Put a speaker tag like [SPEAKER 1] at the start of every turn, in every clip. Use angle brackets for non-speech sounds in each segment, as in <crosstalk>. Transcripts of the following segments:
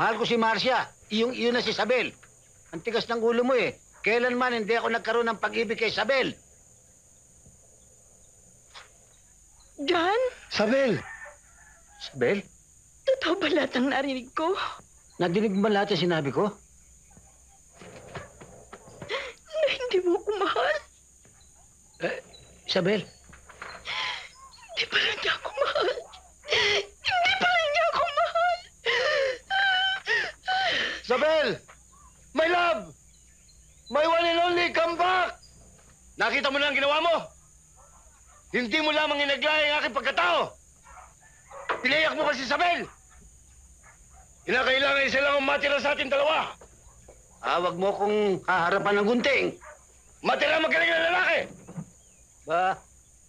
[SPEAKER 1] Mahal ko si Marcia. Iyong iyo na si Isabel. Ang tigas ng ulo mo eh. Kailanman hindi ako nagkaroon ng pag-ibig kay Isabel.
[SPEAKER 2] John,
[SPEAKER 3] Sabel!
[SPEAKER 1] Isabel?
[SPEAKER 2] totoo ba lahat ang narinig ko?
[SPEAKER 1] Nadinig mo ba lahat yung sinabi ko?
[SPEAKER 2] Na hindi mo ako mahal?
[SPEAKER 1] Isabel?
[SPEAKER 2] Hindi pala
[SPEAKER 3] Sabel! My love! My one and only, come back! Nakita mo na ang ginawa mo? Hindi mo lamang inaglaya ang aking pagkatao. Tinayak mo pa si Sabel. Kinakailangan isa lang ang matira sa ating dalawa.
[SPEAKER 1] Ah, wag mo kong haharapan ng gunting.
[SPEAKER 3] Matira magaling na lalaki.
[SPEAKER 1] Ba,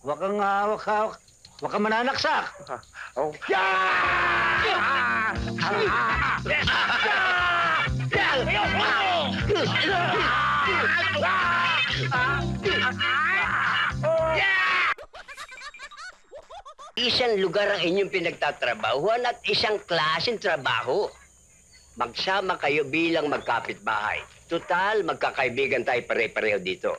[SPEAKER 1] wag kang hawak hawak. Wag kang mananaksak.
[SPEAKER 3] Oh. <laughs>
[SPEAKER 4] Isang lugar ang inyong pinagtatrabahuan at isang klaseng trabaho. Magsama kayo bilang magkapitbahay. Total, magkakaibigan tayo pare-pareho dito.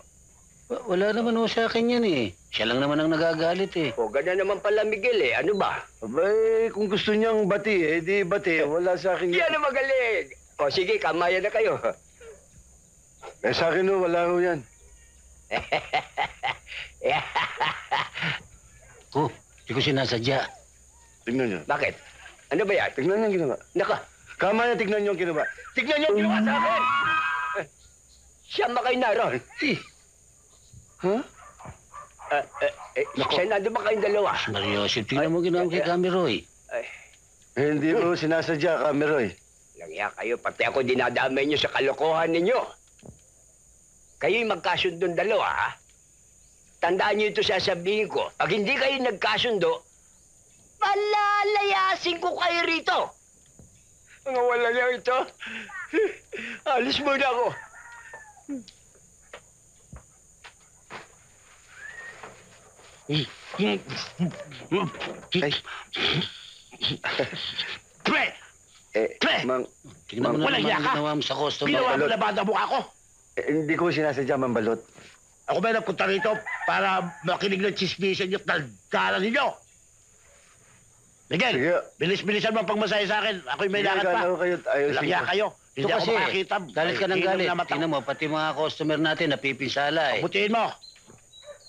[SPEAKER 1] Wa- Wala naman ho sa akin yan eh. Siya lang naman ang nagagalit eh.
[SPEAKER 4] O, ganda naman pala Miguel eh. Ano ba?
[SPEAKER 3] Abay, kung gusto niyang bati, eh di bati. Wala sa akin
[SPEAKER 4] Yan ang magaling. O sige, kamayan na kayo. <laughs>
[SPEAKER 3] Eh sa akin ho, wala ho yan. <laughs>
[SPEAKER 1] Oh, di ko sinasadya.
[SPEAKER 3] Tignan niyo.
[SPEAKER 4] Bakit? Ano ba yan?
[SPEAKER 3] Tignan niyo ang ginawa.
[SPEAKER 4] Naka,
[SPEAKER 3] Kama niya, tignan niyo ang ginawa. Tignan niyo ang ginawa sa akin!
[SPEAKER 4] siya ba kayo naroon?
[SPEAKER 1] Eh,
[SPEAKER 3] Ha?
[SPEAKER 4] Uh, uh, eh, siya nandun ba kayong dalawa?
[SPEAKER 1] Seryoso, tingnan mo ginawa kay Camiroy.
[SPEAKER 4] Ay,
[SPEAKER 3] Eh, hindi ho sinasadya, Kameroy.
[SPEAKER 4] langya kayo, pati ako dinadamay niyo sa kalokohan ninyo. Kayo'y magkasundong dalawa, ha? Tandaan niyo ito sasabihin ko. Pag hindi kayo nagkasundo, palalayasin ko kayo rito. Mga wala niya ito. <laughs> Alis muna ako.
[SPEAKER 3] Ay.
[SPEAKER 5] Pre!
[SPEAKER 3] Eh,
[SPEAKER 5] Pre!
[SPEAKER 3] mang,
[SPEAKER 1] Tingnan mo
[SPEAKER 5] Walang
[SPEAKER 1] naman ang
[SPEAKER 5] ka.
[SPEAKER 1] ginawa mo sa customer.
[SPEAKER 5] Ginawa mo na ba ang mukha ko?
[SPEAKER 3] Eh, hindi ko sinasadya, Mambalot.
[SPEAKER 5] Ako ba nagpunta rito para makinig ng chismisan niyo at daldala ninyo? Miguel,
[SPEAKER 3] Sige.
[SPEAKER 5] bilis-bilisan mo ang pagmasaya sa akin. Ako'y may lakad pa.
[SPEAKER 3] Kayo, ayos
[SPEAKER 5] Langya kayo.
[SPEAKER 1] Ito
[SPEAKER 5] Hindi ako
[SPEAKER 1] kasi,
[SPEAKER 5] makakita.
[SPEAKER 1] galit ka ng
[SPEAKER 5] May
[SPEAKER 1] galit.
[SPEAKER 5] hinom na mata.
[SPEAKER 1] Tingnan mo, pati mga customer natin napipinsala eh.
[SPEAKER 5] Butihin mo.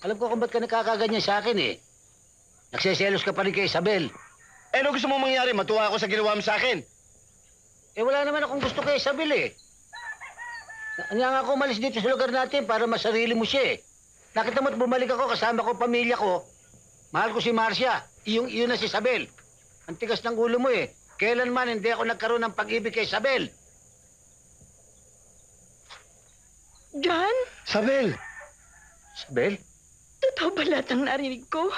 [SPEAKER 1] Alam ko kung ba't ka nakakaganyan sa akin eh. Nagseselos ka pa rin kay Isabel.
[SPEAKER 3] Eh, ano gusto mong mangyari? Matuwa ako sa ginawa mo sa akin.
[SPEAKER 1] Eh wala naman akong gusto kay Isabel eh. Kanya nga ako umalis dito sa lugar natin para masarili mo siya eh. Nakita mo't bumalik ako kasama ko pamilya ko. Mahal ko si Marcia. Iyong iyo na si Isabel. Ang tigas ng ulo mo eh. Kailanman hindi ako nagkaroon ng pag-ibig kay Isabel.
[SPEAKER 2] John,
[SPEAKER 3] Sabel!
[SPEAKER 1] Isabel?
[SPEAKER 2] totoo ba lahat ang narinig ko?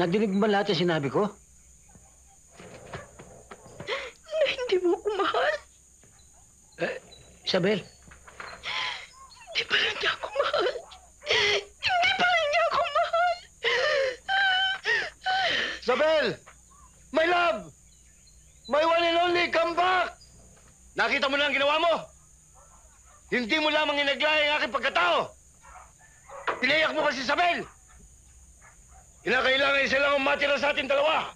[SPEAKER 1] Nadinig mo ba lahat yung sinabi ko?
[SPEAKER 2] Na hindi mo ako mahal?
[SPEAKER 1] Isabel?
[SPEAKER 2] Hindi pala niya ako mahal. Hindi pala niya ako mahal.
[SPEAKER 3] Sabel! My love! My one and only, come back! Nakita mo na ang ginawa mo? Hindi mo lamang inaglaya ang aking pagkatao. Tinayak mo pa si Sabel. Kinakailangan isa lang ang matira sa ating dalawa.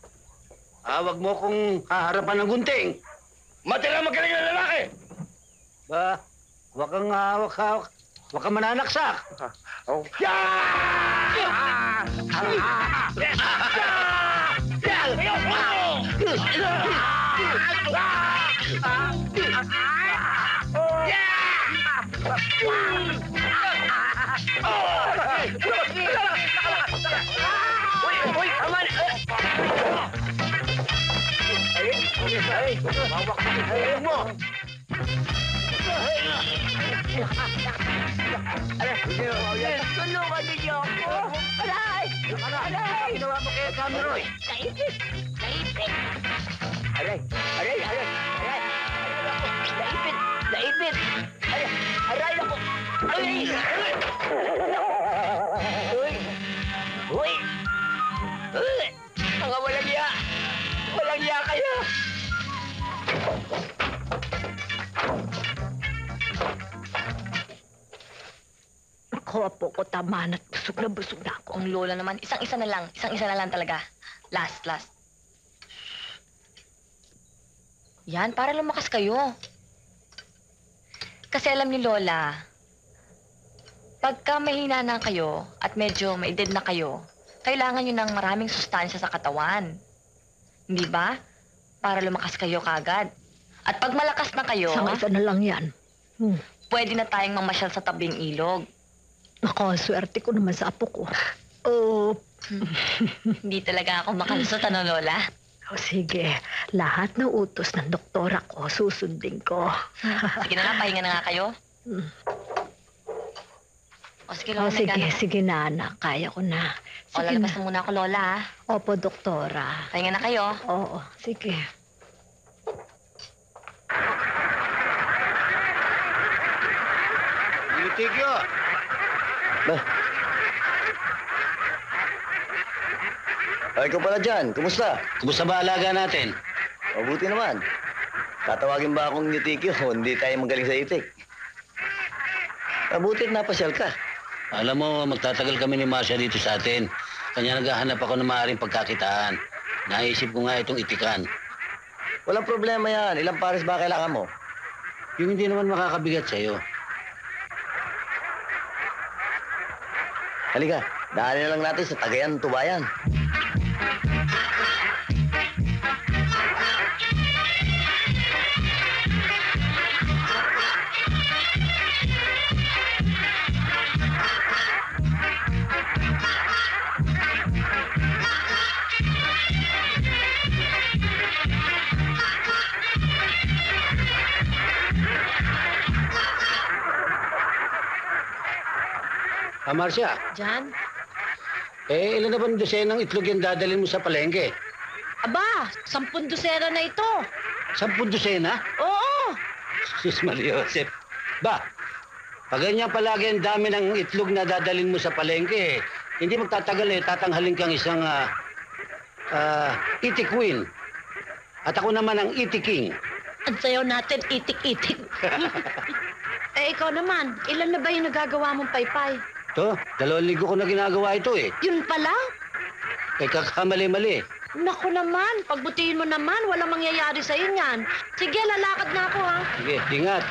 [SPEAKER 1] Ah, wag mo kong haharapan ng gunting.
[SPEAKER 3] Matira magaling na lalaki.
[SPEAKER 1] Ba, wag kang hawak hawak. Wag kang mananaksak.
[SPEAKER 3] Oh.
[SPEAKER 4] Na. Ay, ay, hawak mo tulungan niyo ako. Aray! Aray!
[SPEAKER 1] Ginawa mo kay Camiroy.
[SPEAKER 4] Naipit! Naipit! Aray! Aray! Aray! Aray! Naipit! Naipit! Aray! Aray ako! Aray! Uy! Uy! Uy!
[SPEAKER 6] Nako, apo ko, tama na. Busog na busog na ako.
[SPEAKER 7] Ang lola naman, isang-isa na lang. Isang-isa na lang talaga. Last, last. Yan, para lumakas kayo. Kasi alam ni Lola, pagka mahina na kayo at medyo maedad na kayo, kailangan nyo ng maraming sustansya sa katawan. Hindi ba? Para lumakas kayo kagad. At pag malakas na kayo,
[SPEAKER 6] Isang isa na lang yan. Hmm.
[SPEAKER 7] pwede na tayong mamasyal sa tabing ilog.
[SPEAKER 6] Nako, swerte ko naman sa apo ko. Oh, <laughs>
[SPEAKER 7] Hindi talaga ako makalusot, ano, Lola?
[SPEAKER 6] oh, sige. Lahat ng utos ng doktora ko, susundin ko. <laughs>
[SPEAKER 7] Sige na nga, pahinga na nga kayo.
[SPEAKER 6] Hmm.
[SPEAKER 7] O sige,
[SPEAKER 6] Oh,
[SPEAKER 7] Lola,
[SPEAKER 6] sige,
[SPEAKER 7] nagana-
[SPEAKER 6] sige na, anak. Kaya ko na.
[SPEAKER 7] O,
[SPEAKER 6] Sige
[SPEAKER 7] lalabas
[SPEAKER 6] na.
[SPEAKER 7] na muna ako, Lola. ah.
[SPEAKER 6] Opo, doktora.
[SPEAKER 7] Pahinga na kayo.
[SPEAKER 6] Oo, sige.
[SPEAKER 1] Litigyo!
[SPEAKER 8] Ay, ikaw pala dyan. Kumusta?
[SPEAKER 1] Kumusta ba alaga natin?
[SPEAKER 8] Mabuti naman. Tatawagin ba akong Yutikyo <laughs> hindi tayo magaling sa itik? Mabuti na napasyal ka.
[SPEAKER 1] Alam mo, magtatagal kami ni Marcia dito sa atin. Kanya naghahanap ako ng maaaring pagkakitaan. Naisip ko nga itong itikan.
[SPEAKER 8] Walang problema yan. Ilang pares ba kailangan mo?
[SPEAKER 1] Yung hindi naman makakabigat sa'yo.
[SPEAKER 8] Halika, daanin na lang natin sa Tagayan, Tubayan.
[SPEAKER 1] Ah, Marcia,
[SPEAKER 6] Jan?
[SPEAKER 1] eh, ilan na ba dosenang itlog yung dadalhin mo sa palengke?
[SPEAKER 6] Aba, sampun dosera na ito.
[SPEAKER 1] Sampung dosena?
[SPEAKER 6] Oo.
[SPEAKER 1] Sus Maria Josep. Ba, pag ganyan palagi ang dami ng itlog na dadalhin mo sa palengke, eh, hindi magtatagal eh, tatanghalin kang isang ah, ah, itik queen. At ako naman ang itik king.
[SPEAKER 6] Ang sayaw natin, itik-itik. <laughs> eh, ikaw naman, ilan na ba yung nagagawa mong paypay?
[SPEAKER 1] To, dalawang linggo ko na ginagawa ito eh.
[SPEAKER 6] Yun pala?
[SPEAKER 1] Eh, kakamali-mali.
[SPEAKER 6] Naku naman, pagbutihin mo naman, walang mangyayari sa niyan. Sige, lalakad na ako, ha?
[SPEAKER 1] Sige, ingat.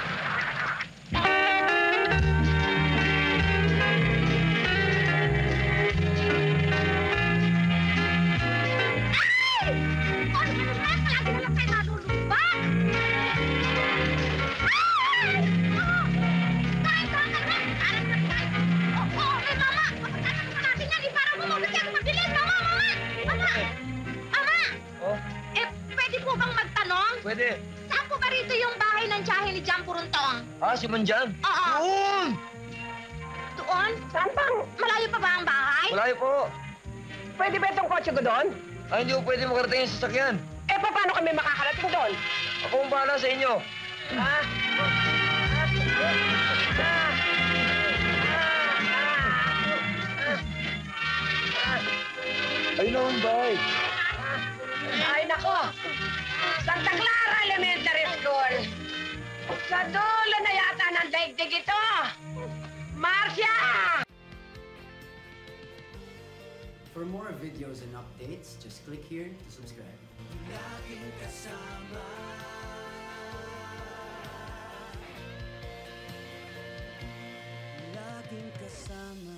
[SPEAKER 8] Ah, si Manjan.
[SPEAKER 6] Oo.
[SPEAKER 8] Doon!
[SPEAKER 6] Doon? Saan bang? Malayo pa ba ang bahay?
[SPEAKER 8] Malayo po.
[SPEAKER 9] Pwede ba itong kotse ko doon?
[SPEAKER 8] Ay, hindi ko pwede makarating yung sasakyan.
[SPEAKER 9] Eh, paano kami makakarating doon?
[SPEAKER 8] Ako ang bahala sa inyo.
[SPEAKER 9] Ah?
[SPEAKER 8] Ayun na ang bahay.
[SPEAKER 9] Ay, nako! Santa Clara Elementary School! Sa dulo na yata ng daigdig ito! Marcia!
[SPEAKER 10] For more videos and updates, just click here to subscribe. Laging kasama Laging kasama